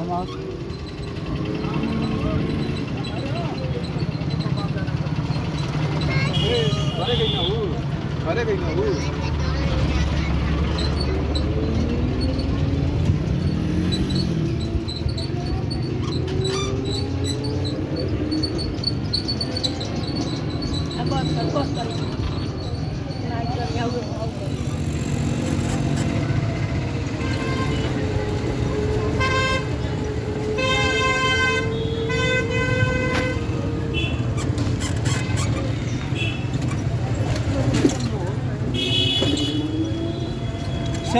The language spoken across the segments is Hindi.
घुमाओ अरे गई ना वो गई ना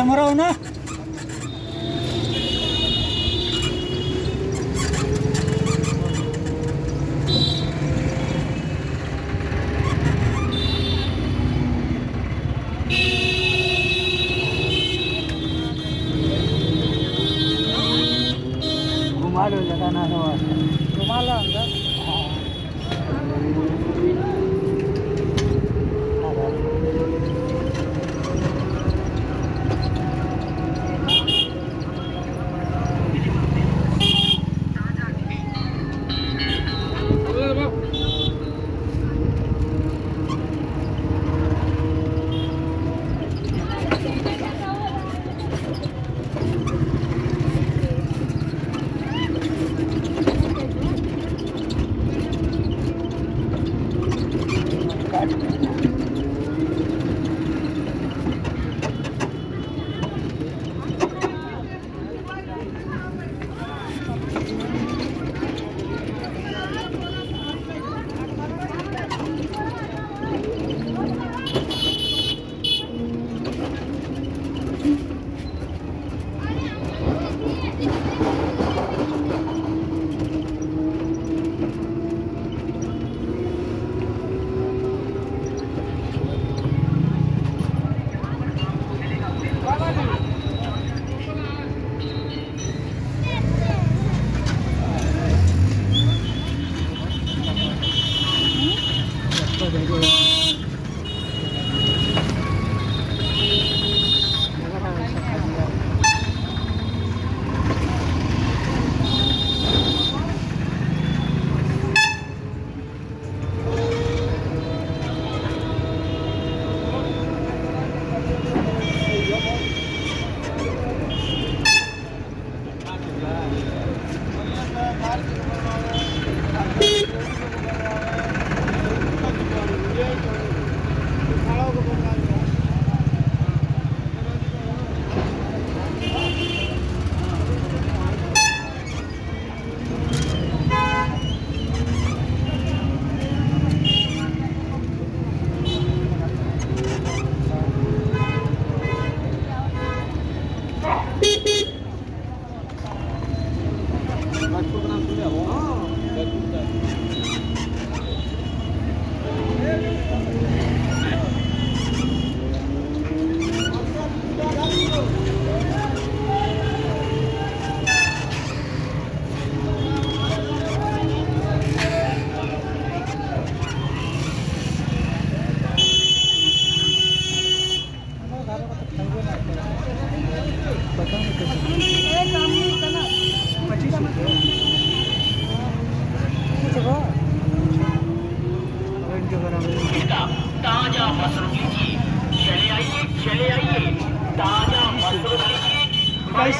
घुमा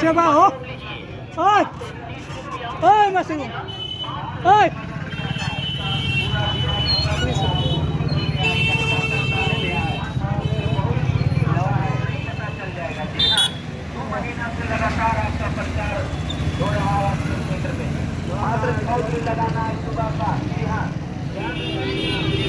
सेवा हो। ओए ओए मसीह ओए। लगाना है सुबह का जी हाँ।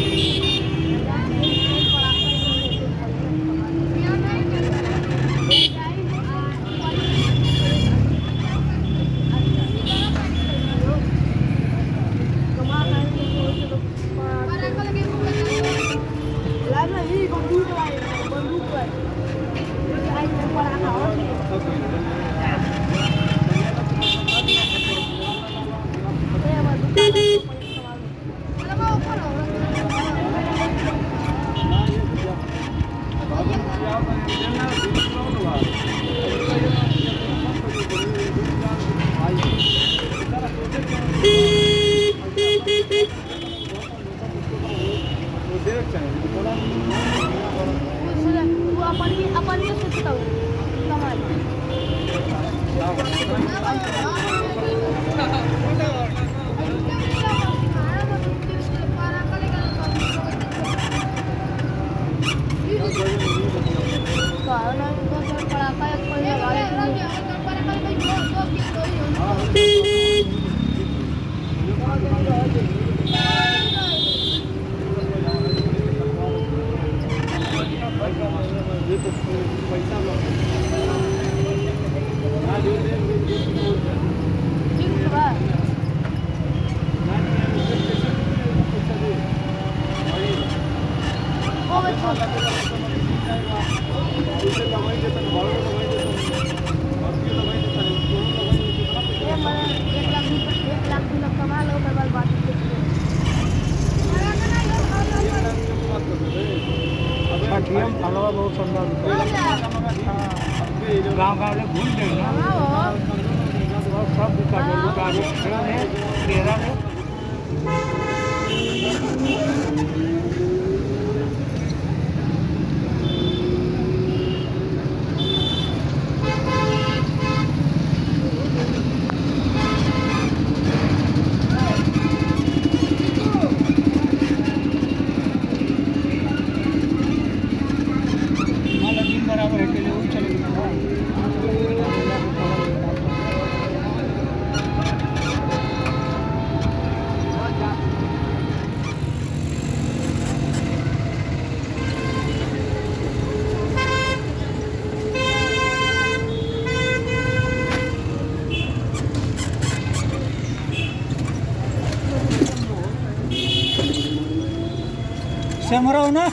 समराव ना?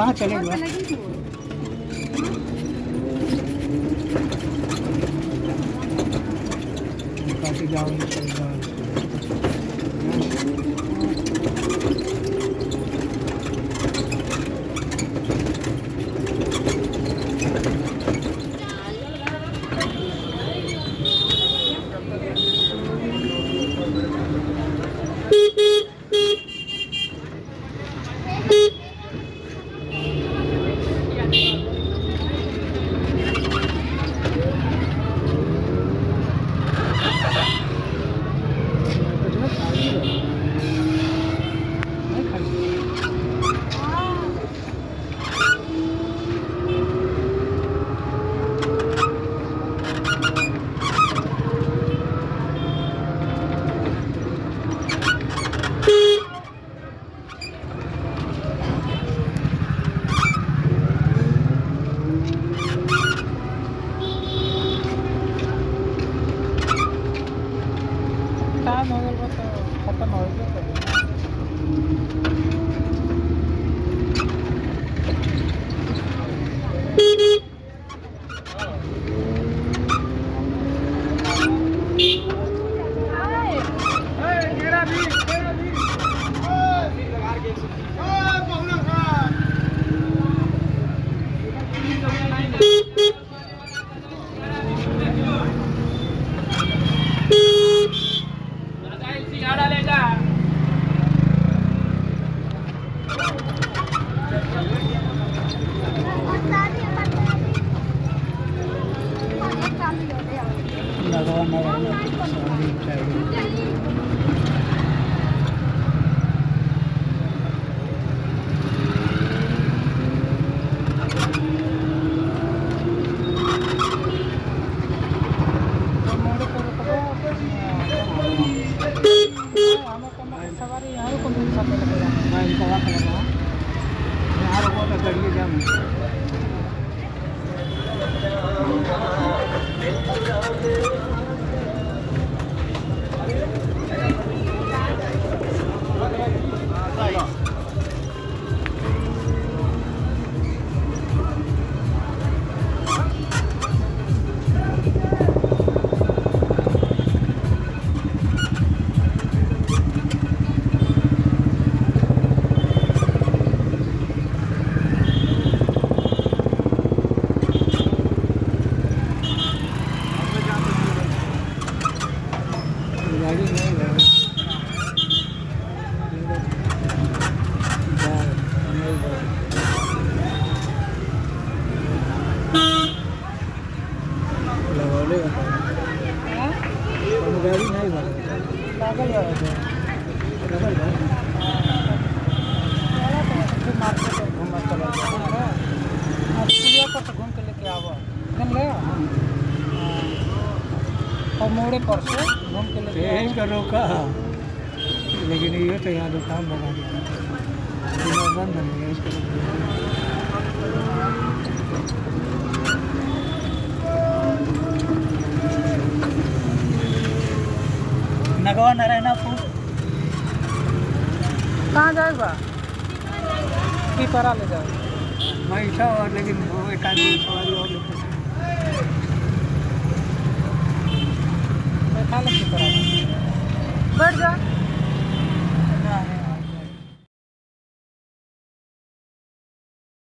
कहाँ चलेगा घूम के लेके और मोड़े पर से घूम के लेकिन ये तो यहाँ दुकान बना दिया बंद बन नगवा नारायणा कहाँ जाएगा? की परा ले जाओ इच्छा और लेकिन वो एक आदमी सवारी और लेते बैठा ले की परा बैठ जा।